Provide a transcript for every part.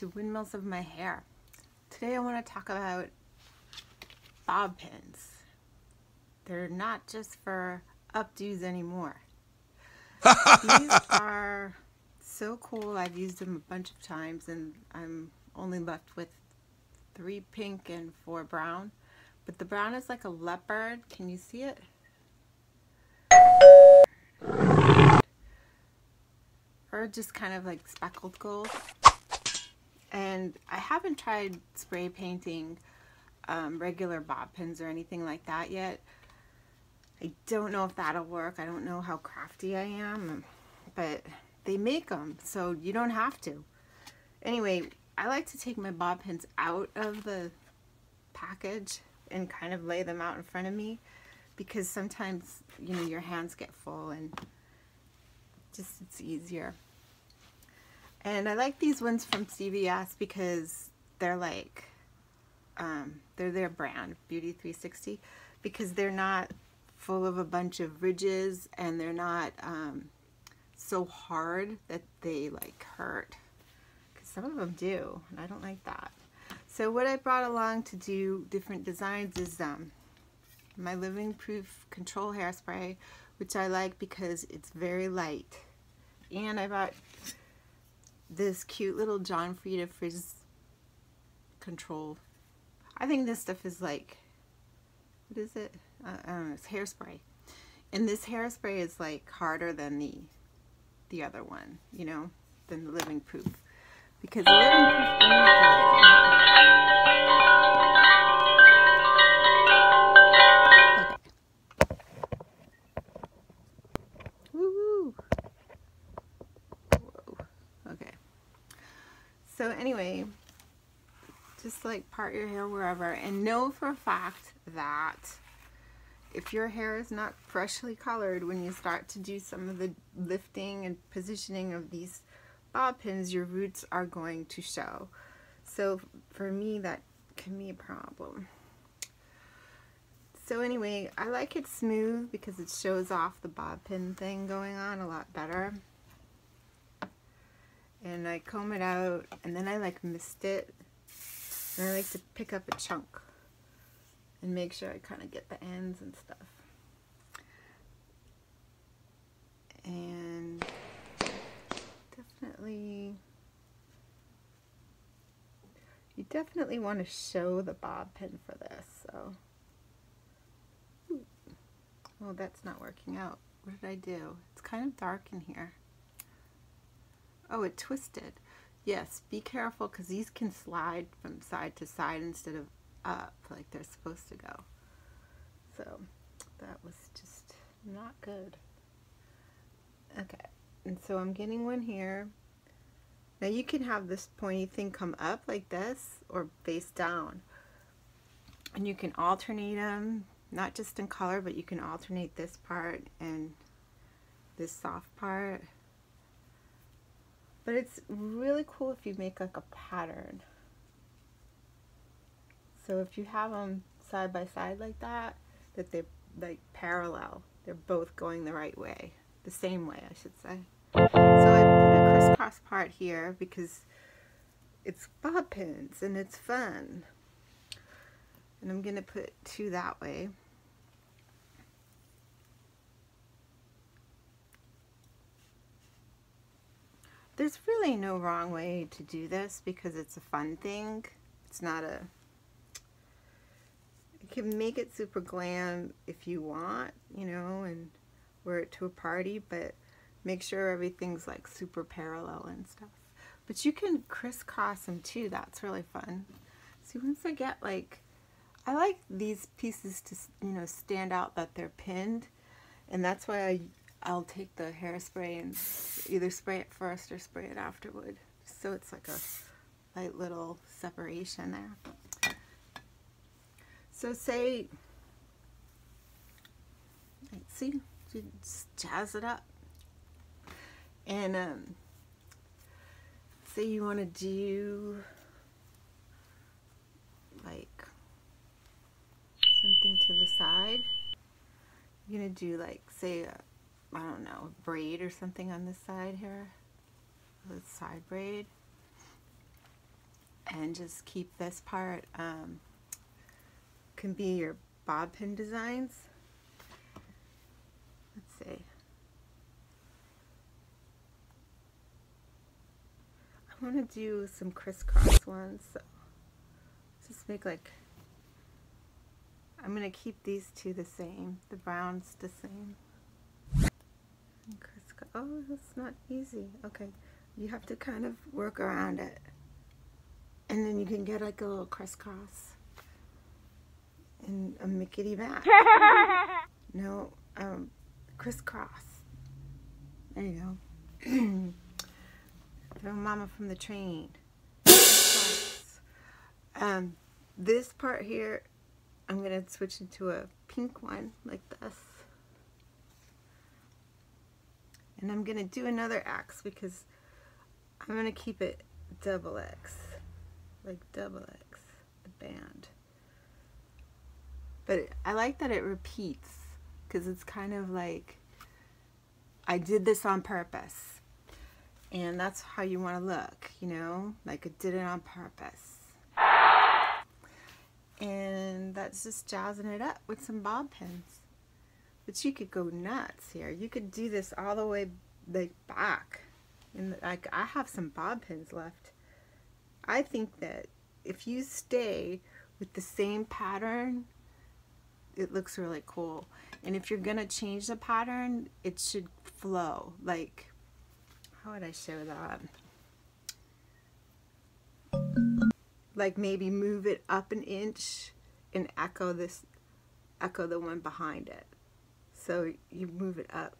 to Windmills of My Hair. Today I want to talk about bob pins. They're not just for updos anymore. These are so cool. I've used them a bunch of times and I'm only left with three pink and four brown. But the brown is like a leopard. Can you see it? Or just kind of like speckled gold. And I haven't tried spray painting um, regular bob pins or anything like that yet. I don't know if that'll work. I don't know how crafty I am, but they make them, so you don't have to. Anyway, I like to take my bob pins out of the package and kind of lay them out in front of me because sometimes, you know, your hands get full and just it's easier. And I like these ones from CVS because they're like, um, they're their brand, Beauty 360, because they're not full of a bunch of ridges and they're not um, so hard that they like hurt. Because some of them do, and I don't like that. So what I brought along to do different designs is um, my Living Proof Control Hairspray, which I like because it's very light. And I bought this cute little John Frieda Frizz Control. I think this stuff is like, what is it? Uh, I don't know, it's hairspray. And this hairspray is like harder than the the other one, you know, than the Living Proof. Because the Living Proof, okay. Woo! Whoa. Okay. So anyway, just like part your hair wherever and know for a fact that if your hair is not freshly colored when you start to do some of the lifting and positioning of these bob pins your roots are going to show. So for me that can be a problem. So anyway I like it smooth because it shows off the bob pin thing going on a lot better and I comb it out and then I like mist it and I like to pick up a chunk and make sure I kind of get the ends and stuff. And definitely, you definitely want to show the bob pin for this. So, oh, that's not working out. What did I do? It's kind of dark in here. Oh, it twisted. Yes, be careful because these can slide from side to side instead of up like they're supposed to go. So that was just not good. Okay, and so I'm getting one here. Now you can have this pointy thing come up like this or face down. And you can alternate them, not just in color, but you can alternate this part and this soft part. But it's really cool if you make like a pattern. So if you have them side by side like that, that they're like parallel, they're both going the right way, the same way I should say. So I put a crisscross part here because it's bob pins and it's fun. And I'm to put two that way. There's really no wrong way to do this because it's a fun thing. It's not a You can make it super glam if you want, you know, and wear it to a party, but make sure everything's like super parallel and stuff. But you can crisscross them too. That's really fun. See, once I get like, I like these pieces to, you know, stand out that they're pinned. And that's why I, I'll take the hairspray and either spray it first or spray it afterward. So it's like a light little separation there. So say, let's see, just jazz it up. And um, say you want to do like something to the side. You're going to do like, say, I don't know, braid or something on this side here. A side braid. and just keep this part um, can be your bob pin designs let's see I want to do some crisscross ones so just make like I'm going to keep these two the same the browns the same oh that's not easy okay you have to kind of work around it and then you can get like a little crisscross and a Mickey Mac. no, um, crisscross. There you go. Throw mama from the train. um, this part here, I'm going to switch into a pink one like this. And I'm going to do another X because I'm going to keep it double X. Like double X, the band. But I like that it repeats because it's kind of like I did this on purpose. And that's how you want to look, you know? Like I did it on purpose. And that's just jazzing it up with some bob pins. But you could go nuts here. You could do this all the way like back. And like I have some bob pins left. I think that if you stay with the same pattern it looks really cool. And if you're gonna change the pattern, it should flow. Like, how would I show that? Like maybe move it up an inch and echo this, echo the one behind it. So you move it up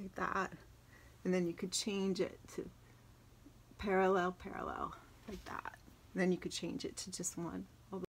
like that. And then you could change it to parallel, parallel, like that. Then you could change it to just one.